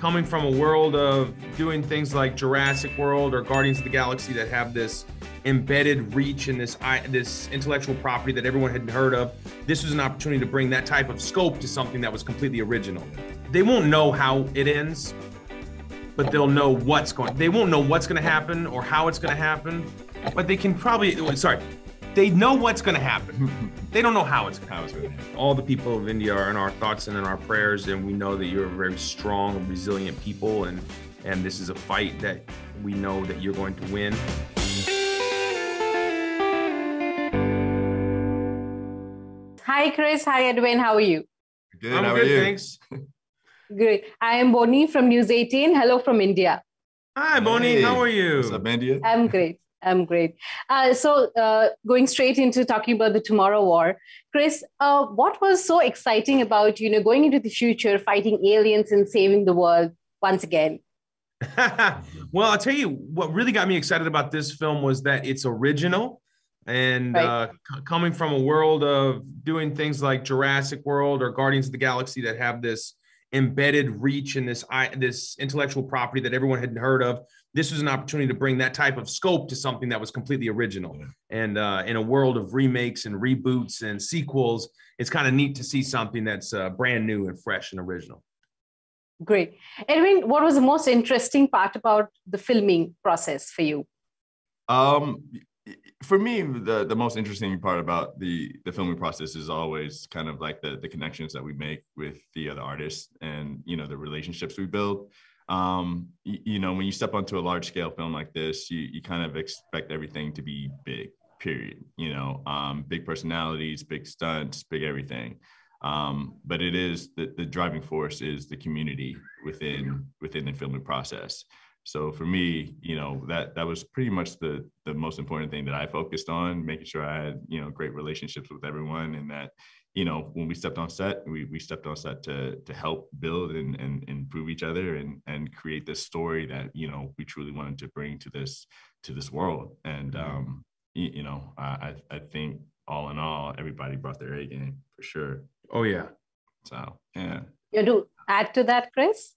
coming from a world of doing things like Jurassic World or Guardians of the Galaxy that have this embedded reach and this this intellectual property that everyone had heard of, this was an opportunity to bring that type of scope to something that was completely original. They won't know how it ends, but they'll know what's going. They won't know what's going to happen or how it's going to happen, but they can probably. Sorry, they know what's going to happen. they don't know how it's going to happen. All the people of India are in our thoughts and in our prayers, and we know that you're a very strong and resilient people, and and this is a fight that we know that you're going to win. Hi, Chris. Hi, Edwin. How are you? Good. I'm how good, are you? thanks. Great. I am Bohni from News 18. Hello from India. Hi, Bohni. Hey. How are you? What's up, India? I'm great. I'm great. Uh, so, uh, going straight into talking about the Tomorrow War, Chris, uh, what was so exciting about you know going into the future, fighting aliens and saving the world once again? well, I'll tell you what really got me excited about this film was that it's original and Right. uh, c- coming from a world of doing things like Jurassic World or Guardians of the Galaxy that have this embedded reach and this I, this intellectual property that everyone had heard of. This was an opportunity to bring that type of scope to something that was completely original. Yeah. And uh, in a world of remakes and reboots and sequels, it's kind of neat to see something that's uh, brand new and fresh and original. Great. Edwin, what was the most interesting part about the filming process for you? Um, for me, the the most interesting part about the the filming process is always kind of like the the connections that we make with the other artists and you know the relationships we build. Um, you, you know, when you step onto a large scale film like this, you you kind of expect everything to be big. Period. You know, um, big personalities, big stunts, big everything. Um, but it is the, the driving force is the community within within the filming process. So for me, you know, that that was pretty much the the most important thing that I focused on, making sure I had, you know, great relationships with everyone and that, you know, when we stepped on set, we we stepped on set to to help build and and improve each other and and create this story that, you know, we truly wanted to bring to this to this world. And um, you, you know, I I I think all in all, everybody brought their A game for sure. Oh yeah. So yeah. You do add to that, Chris?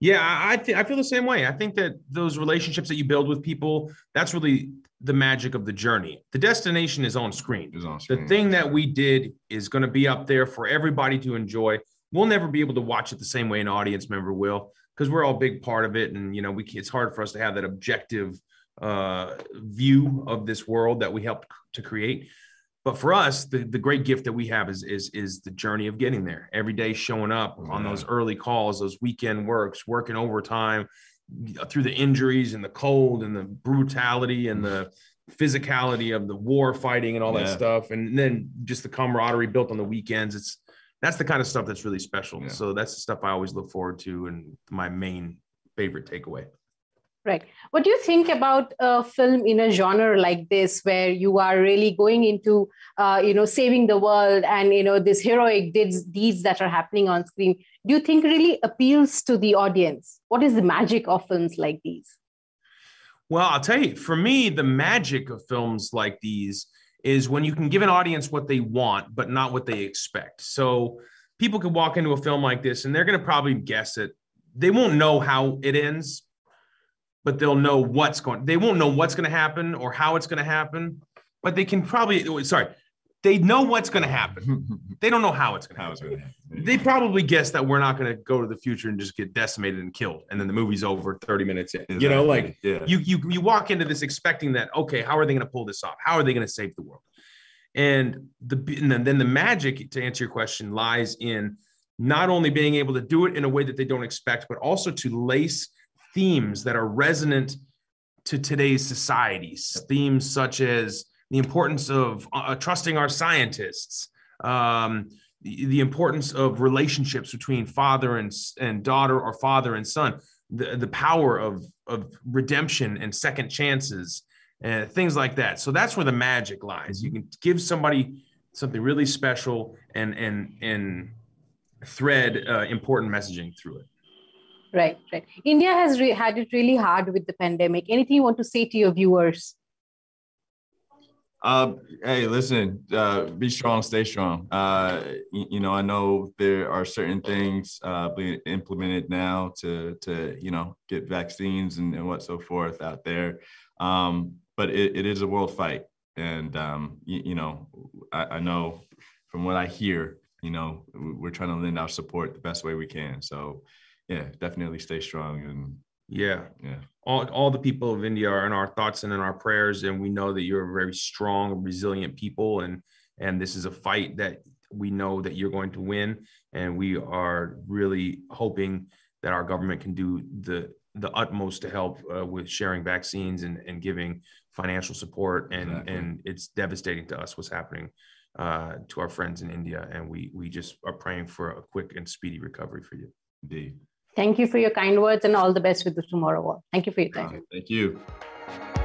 Yeah, I I, th- I feel the same way. I think that those relationships that you build with people, that's really the magic of the journey. The destination is on screen. Was on The thing that we did is going to be up there for everybody to enjoy. We'll never be able to watch it the same way an audience member will because we're all a big part of it, and you know, we it's hard for us to have that objective uh, view of this world that we helped to create. But for us, the, the great gift that we have is is is the journey of getting there. Every day showing up on those early calls, those weekend works, working overtime through the injuries and the cold and the brutality and the physicality of the war fighting and all that stuff. And then just the camaraderie built on the weekends. It's that's the kind of stuff that's really special. Yeah. So that's the stuff I always look forward to and my main favorite takeaway. Right. What do you think about a film in a genre like this, where you are really going into, uh, you know, saving the world and you know this heroic deeds, deeds that are happening on screen? Do you think really appeals to the audience? What is the magic of films like these? Well, I'll tell you, for me, the magic of films like these is when you can give an audience what they want, but not what they expect. So people can walk into a film like this and they're going to probably guess it. They won't know how it ends, but they'll know what's going. They won't know what's going to happen or how it's going to happen, but they can probably. Sorry, they know what's going to happen. They don't know how it's going to happen. was it? gonna happen? They probably guess that we're not going to go to the future and just get decimated and killed, and then the movie's over 30 minutes in. You know, like yeah. you you you walk into this expecting that okay how are they going to pull this off how are they going to save the world and the and then the magic to answer your question lies in not only being able to do it in a way that they don't expect but also to lace themes that are resonant to today's societies. Themes such as the importance of uh, trusting our scientists um, the, the importance of relationships between father and, and daughter or father and son the, the power of of redemption and second chances and things like that. So that's where the magic lies. You can give somebody something really special and and and thread uh, important messaging through it Right, right. India has re- had it really hard with the pandemic. Anything you want to say to your viewers? Uh, hey, listen, uh, be strong, stay strong. Uh, you, you, know, I know there are certain things uh, being implemented now to, to you know, get vaccines and, and what so forth out there. Um, but it, it is a world fight. And, um, you, you, know, I, I know from what I hear, you know, we're trying to lend our support the best way we can. So, yeah, definitely stay strong and yeah. Yeah. All, all the people of India are in our thoughts and in our prayers. And we know that you're a very strong, resilient people. And, and this is a fight that we know that you're going to win. And we are really hoping that our government can do the, the utmost to help uh, with sharing vaccines and, and giving financial support. And, exactly. and it's devastating to us what's happening uh, to our friends in India. And we, we just are praying for a quick and speedy recovery for you. Indeed. Thank you for your kind words and all the best with the tomorrow. Thank you for your time. you. thank you.